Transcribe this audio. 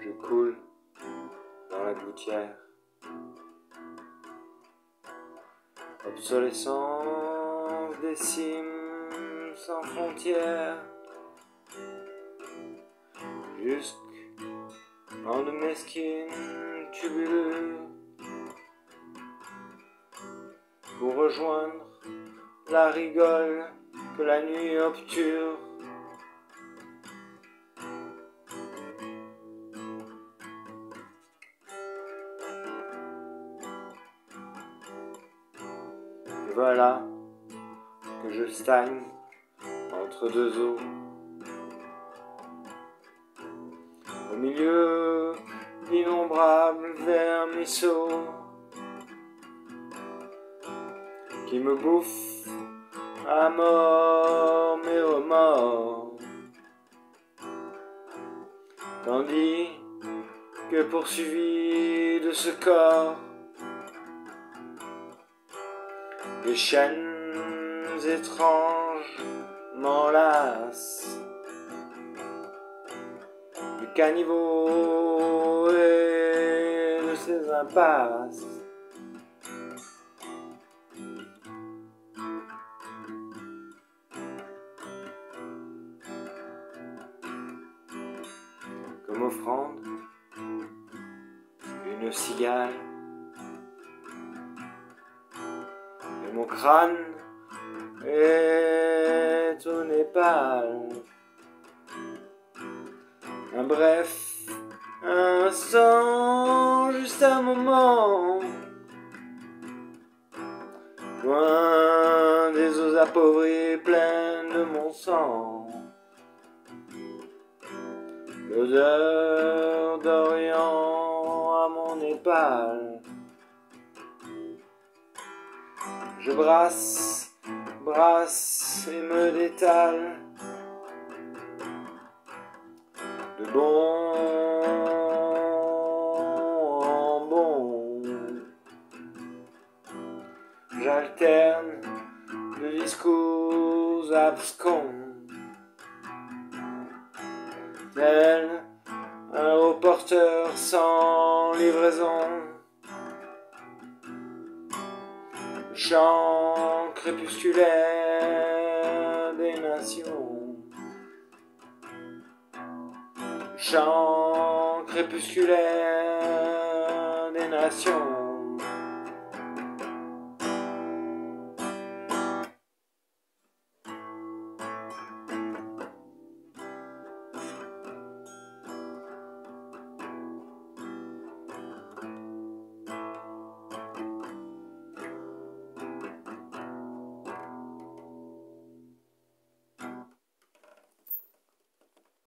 je coule dans la gouttière. Obsolescence des cimes sans frontières, jusqu'en de mesquines tubuleux, pour rejoindre la rigole que la nuit obture. Voilà que je stagne entre deux eaux. Au milieu d'innombrables vermisseaux qui me bouffent à mort mes remords. Tandis que poursuivi de ce corps, des chaînes étranges m'enlacent. Du caniveau et de ses impasses. Comme offrande, une cigale mon crâne est au Népal. Un bref instant, juste un moment, loin des eaux appauvries pleines de mon sang. L'odeur d'Orient à mon Népal. Je brasse, brasse et me détale de bon en bon. J'alterne de discours abscons, tel un reporter sans livraison. Chant crépusculaire des nations. Chant crépusculaire des nations.